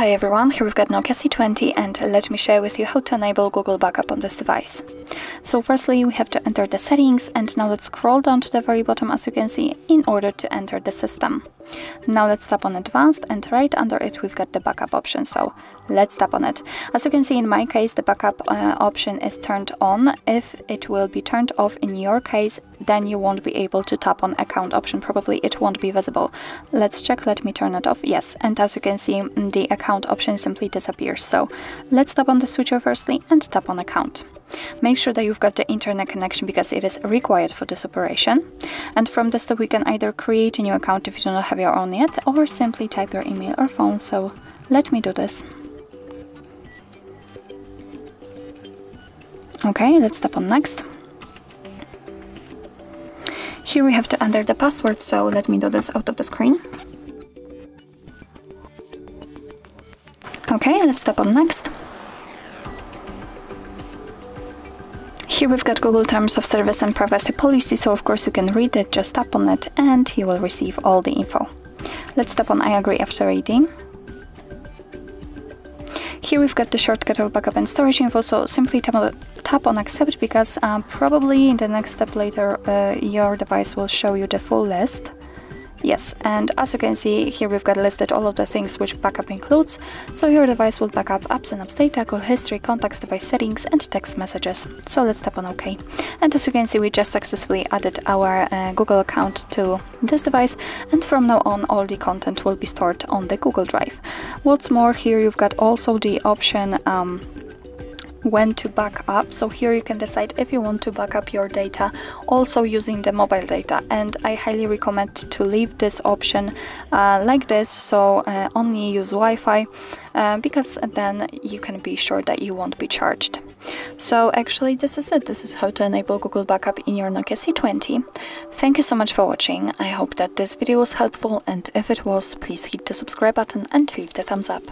Hi everyone, here we've got Nokia C20 and let me share with you how to enable Google Backup on this device. So firstly we have to enter the settings and now let's scroll down to the very bottom as you can see in order to enter the system. Now let's tap on advanced and right under it we've got the backup option so let's tap on it. As you can see in my case the backup uh, option is turned on. If it will be turned off in your case then you won't be able to tap on account option probably it won't be visible. Let's check let me turn it off yes and as you can see mm, the account option simply disappears so let's tap on the switcher firstly and tap on account. Make sure that you've got the internet connection because it is required for this operation. And from this step we can either create a new account if you do not have your own yet or simply type your email or phone. So let me do this. Okay, let's tap on next. Here we have to enter the password, so let me do this out of the screen. Okay, let's tap on next. Here we've got Google Terms of Service and Privacy Policy, so of course you can read it, just tap on it and you will receive all the info. Let's tap on I agree after reading. Here we've got the shortcut of backup and storage info, so simply tap on, tap on accept because uh, probably in the next step later uh, your device will show you the full list. Yes, and as you can see, here we've got listed all of the things which backup includes, so your device will backup apps and apps data, call history, contacts, device settings, and text messages. So let's tap on OK. And as you can see, we just successfully added our uh, Google account to this device, and from now on, all the content will be stored on the Google Drive. What's more, here you've got also the option um, when to back up so here you can decide if you want to back up your data also using the mobile data and I highly recommend to leave this option uh, like this so uh, only use Wi-Fi uh, because then you can be sure that you won't be charged. So actually this is it, this is how to enable Google Backup in your Nokia C20. Thank you so much for watching, I hope that this video was helpful and if it was, please hit the subscribe button and leave the thumbs up.